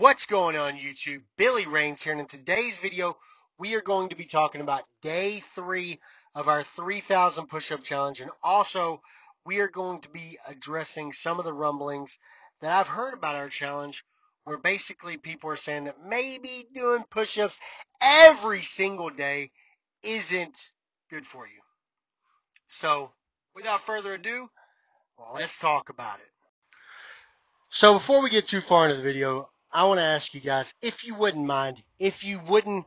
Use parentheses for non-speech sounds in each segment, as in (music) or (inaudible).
What's going on YouTube? Billy Raines here and in today's video we are going to be talking about day three of our 3000 push-up challenge and also we are going to be addressing some of the rumblings that I've heard about our challenge where basically people are saying that maybe doing push-ups every single day isn't good for you. So without further ado, let's talk about it. So before we get too far into the video, I want to ask you guys, if you wouldn't mind, if you wouldn't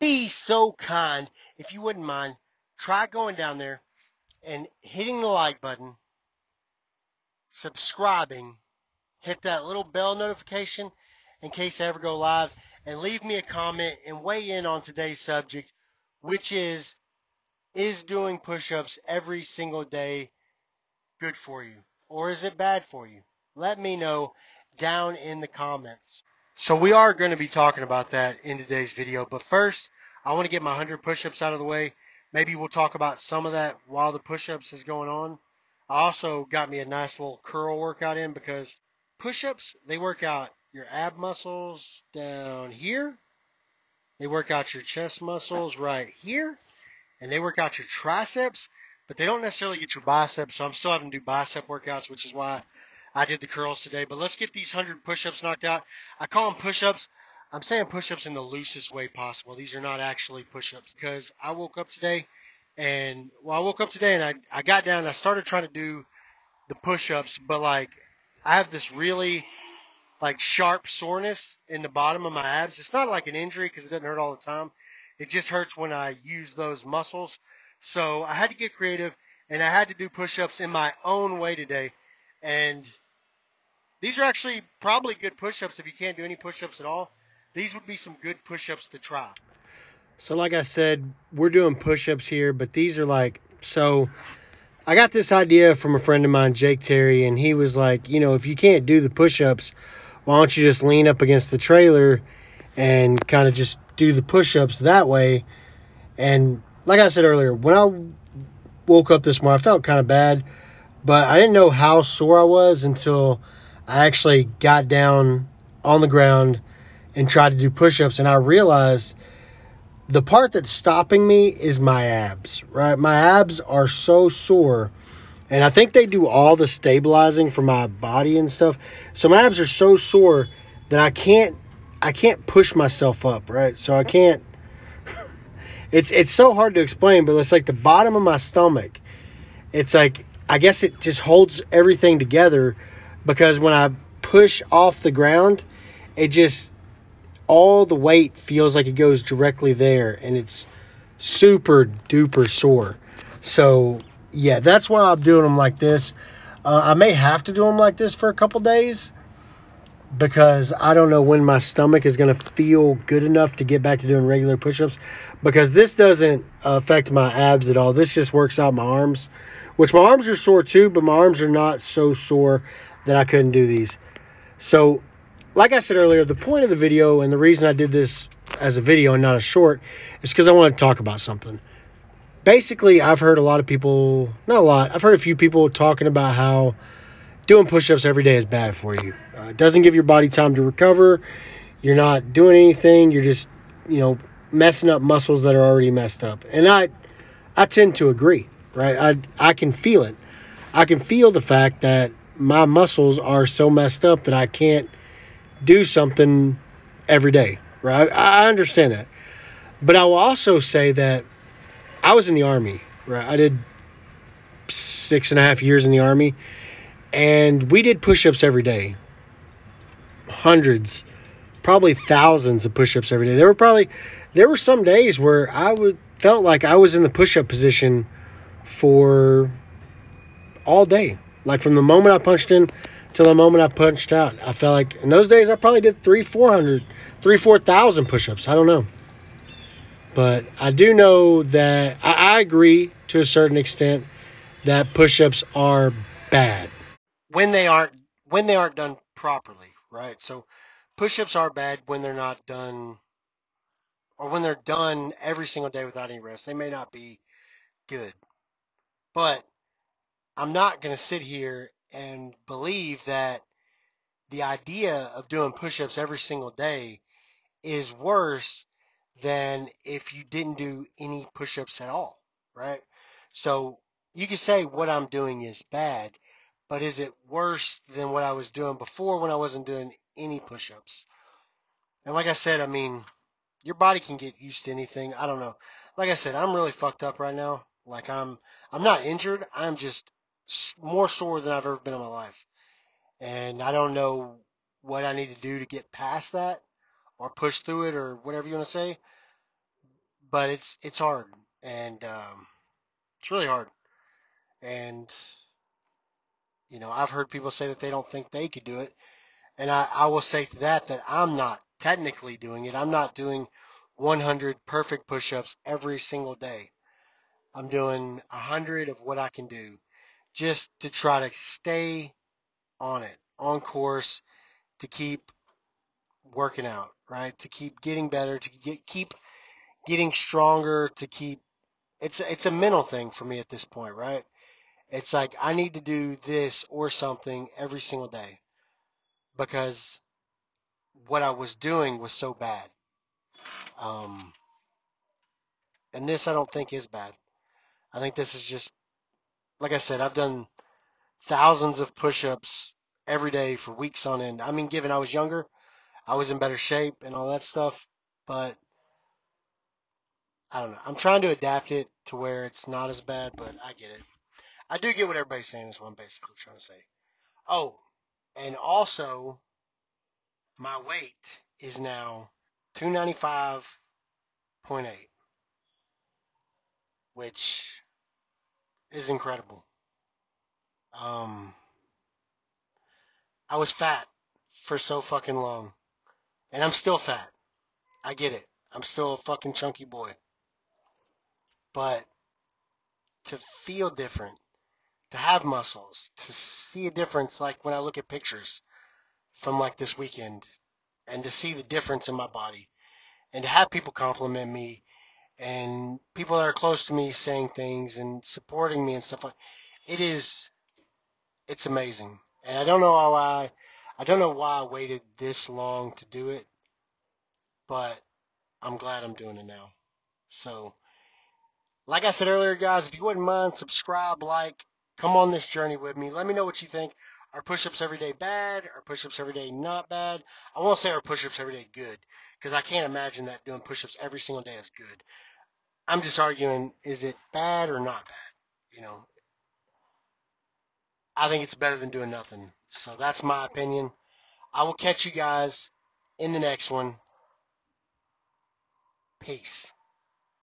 be so kind, if you wouldn't mind, try going down there and hitting the like button, subscribing, hit that little bell notification in case I ever go live, and leave me a comment and weigh in on today's subject, which is, is doing push-ups every single day good for you? Or is it bad for you? Let me know down in the comments. So we are going to be talking about that in today's video. But first, I want to get my 100 push-ups out of the way. Maybe we'll talk about some of that while the push-ups is going on. I also got me a nice little curl workout in because push-ups, they work out your ab muscles down here. They work out your chest muscles right here. And they work out your triceps, but they don't necessarily get your biceps. So I'm still having to do bicep workouts, which is why I did the curls today, but let's get these 100 push-ups knocked out. I call them push-ups. I'm saying push-ups in the loosest way possible. These are not actually push-ups because I woke up today and, well, I woke up today and I, I got down and I started trying to do the push-ups, but like, I have this really, like, sharp soreness in the bottom of my abs. It's not like an injury because it doesn't hurt all the time. It just hurts when I use those muscles. So I had to get creative and I had to do push-ups in my own way today. And these are actually probably good push-ups if you can't do any push-ups at all. These would be some good push-ups to try. So like I said, we're doing push-ups here, but these are like, so I got this idea from a friend of mine, Jake Terry, and he was like, you know, if you can't do the push-ups, why don't you just lean up against the trailer and kind of just do the push-ups that way. And like I said earlier, when I woke up this morning, I felt kind of bad, but I didn't know how sore I was until I actually got down on the ground and tried to do push ups, and I realized the part that's stopping me is my abs, right? My abs are so sore, and I think they do all the stabilizing for my body and stuff. So my abs are so sore that I can't I can't push myself up, right? So I can't (laughs) it's it's so hard to explain, but it's like the bottom of my stomach. It's like I guess it just holds everything together because when I push off the ground, it just all the weight feels like it goes directly there and it's super duper sore. So, yeah, that's why I'm doing them like this. Uh, I may have to do them like this for a couple days because I don't know when my stomach is going to feel good enough to get back to doing regular push ups because this doesn't affect my abs at all. This just works out my arms, which my arms are sore too, but my arms are not so sore that I couldn't do these. So, like I said earlier, the point of the video and the reason I did this as a video and not a short is because I want to talk about something. Basically, I've heard a lot of people, not a lot, I've heard a few people talking about how doing push ups every day is bad for you. Uh, it doesn't give your body time to recover. You're not doing anything. You're just, you know, messing up muscles that are already messed up. And I, I tend to agree, right? I, I can feel it. I can feel the fact that my muscles are so messed up that I can't do something every day, right? I, understand that. But I will also say that I was in the Army, right? I did six and a half years in the Army, and we did push ups every day. Hundreds, probably thousands of push ups every day. There were probably, there were some days where I would felt like I was in the push up position for all day like from the moment I punched in till the moment I punched out. I felt like in those days I probably did three, four hundred, three, four thousand push-ups. I don't know. But I do know that I, I agree to a certain extent that push-ups are bad. When they aren't when they aren't done properly, right? So push-ups are bad when they're not done or when they're done every single day without any rest. They may not be good. But I'm not going to sit here and believe that the idea of doing push-ups every single day is worse than if you didn't do any push-ups at all, right? So you could say what I'm doing is bad, but is it worse than what I was doing before when I wasn't doing any push-ups? And like I said, I mean, your body can get used to anything. I don't know. Like I said, I'm really fucked up right now. Like I'm, I'm not injured. I'm just more sore than I've ever been in my life. And I don't know what I need to do to get past that or push through it or whatever you want to say. But it's, it's hard. And, um, it's really hard. And, you know, I've heard people say that they don't think they could do it. And I, I will say to that that I'm not technically doing it. I'm not doing 100 perfect push-ups every single day. I'm doing 100 of what I can do just to try to stay on it, on course, to keep working out, right? To keep getting better, to get, keep getting stronger, to keep it's it's a mental thing for me at this point, right? It's like I need to do this or something every single day because what I was doing was so bad. Um, and this I don't think is bad. I think this is just, like I said, I've done thousands of push-ups every day for weeks on end. I mean, given I was younger, I was in better shape and all that stuff, but I don't know. I'm trying to adapt it to where it's not as bad, but I get it. I do get what everybody's saying is what I'm basically trying to say. Oh, and also my weight is now 295.8, which is incredible. Um, I was fat for so fucking long, and I'm still fat. I get it. I'm still a fucking chunky boy. But to feel different, to have muscles, to see a difference, like when I look at pictures from like this weekend and to see the difference in my body and to have people compliment me and people that are close to me saying things and supporting me and stuff like it is it's amazing and i don't know how i i don't know why i waited this long to do it but i'm glad i'm doing it now so like i said earlier guys if you wouldn't mind subscribe like come on this journey with me let me know what you think are push-ups every day bad? Are push-ups every day not bad? I won't say are push-ups every day good because I can't imagine that doing push-ups every single day is good. I'm just arguing, is it bad or not bad? You know, I think it's better than doing nothing. So that's my opinion. I will catch you guys in the next one. Peace.